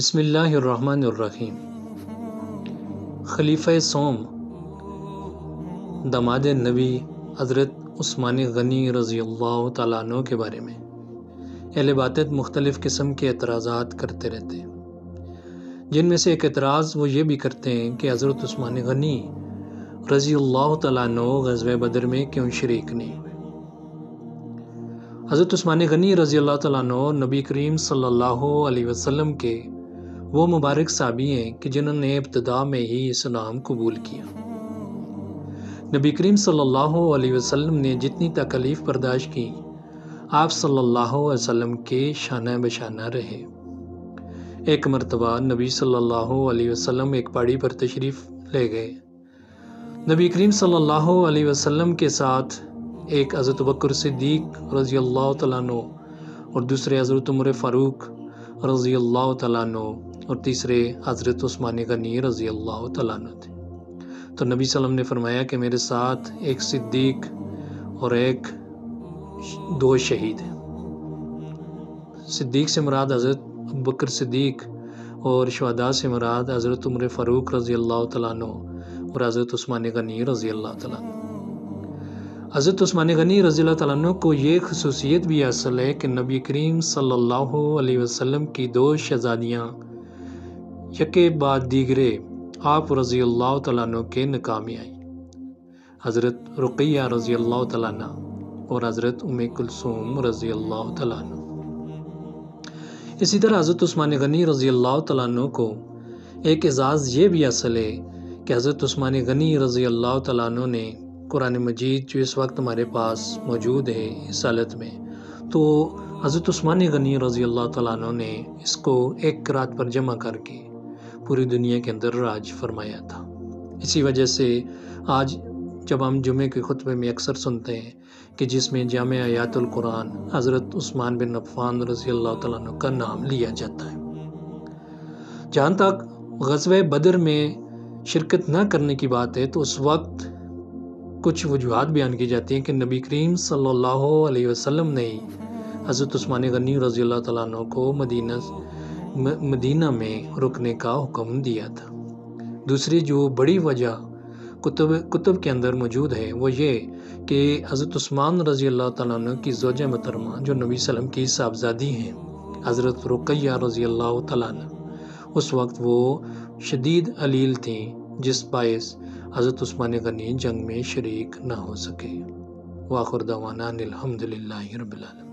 बसमीम खलीफ़ सोम, दमाद नबी हज़रत उस्मान गनी रज़ी अल्लाह तु के बारे में अहल मुख्तलिफ़ किस्म के एतराज़ात करते रहते हैं। जिनमें से एक एतराज़ वो ये भी करते हैं कि हज़रत उस्मान गनी रज़ी अल्लाह तु गज़व बदर में क्यों शरीक नहीं हुए? हज़रत उस्मान गनी रज़ी अल्लाह तु नबी करीम अलैहि वसल्लम के वो मुबारक साबी हैं कि जिन्होंने इब्तदा में ही इस्लाम कबूल किया। नबी करीम सल्लल्लाहु अलैहि वसल्लम ने जितनी तकलीफ़ बर्दाश्त की, आप सल्लल्लाहु अलैहि वसल्लम के शाना बशाना रहे। एक मरतबा नबी सल्लल्लाहु अलैहि वसल्लम एक पहाड़ी पर तशरीफ़ ले गए। नबी करीम सल्लल्लाहु अलैहि वसल्लम के साथ एक हज़रत बकर सिद्दीक रज़ी अल्लाह तु और दूसरे हज़रत उमर फ़ारूक रज़ी अल्लाह तु और तीसरे हज़रत उस्मान गनी रज़ी अल्लाह तु थे। तो नबी सलम ने फरमाया कि मेरे साथ एक सिद्दीक और एक दो शहीद हैं। सिद्दीक से मुराद हज़रत बकर सिद्दीक और शहदा से मुराद हज़रत उम्र फ़ारूक रज़ी अल्लाह तु और हज़रत उस्मान गनी रज़ी अल्लाह तु हज़रत उस्मान गनी रज़ी अल्लाह को ये खसूसियत भी हासिल है कि नबी करीम सल्लल्लाहु अलैहि वसल्लम की दो शहजादियाँ यके बाद दीगरे आप रज़ी अल्लाह तु के नकामी आई हज़रत रुकैया रज़ी अल्लाह तला और हज़रत उम कुलसूम रज़ी अल्लाह तला इसी तरह हज़रत उस्मान गनी रज़ी अल्लाह तु को एक एजाज़ ये भी असल है कि हज़रत उस्मान गनी रज़ी अल्लाह तु ने कुरान मजीद जो इस वक्त हमारे पास मौजूद है इस हालत में तो हज़रत उस्मान गनी रज़ी अल्लाह तु ने इसको एक रात पर जमा करके पूरी दुनिया के अंदर राज फरमाया था। इसी वजह से आज जब हम जुमे के खुतबे में अक्सर सुनते हैं कि जिसमें जाम आयातुल कुरान, हज़रत उस्मान बिन अफ़ान रज़ी अल्लाह तु का नाम लिया जाता है। जहाँ तक गजब बदर में शिरकत न करने की बात है तो उस वक्त कुछ वजूहत बयान की जाती हैं कि नबी करीम सल्लल्लाहु अलैहि वसल्लम ने हज़रत उस्मान गनी रज़ी अल्लाह तु को मदीना मदीना में रुकने का हुक्म दिया था। दूसरी जो बड़ी वजह कुतुब कुतुब के अंदर मौजूद है, वो ये कि हज़रत उस्मान रज़ी अल्लाह तु की जोजा मतरमा जो नबी वसल्लम की साहबजादी हैं, हज़रत रुकैया रज़ी अल्लाह तु उस वक्त वो शदीद अलील थी, जिस बायस हज़रत उस्मान गनी जंग में शरीक ना हो सके। वाखुर दवाना रबालम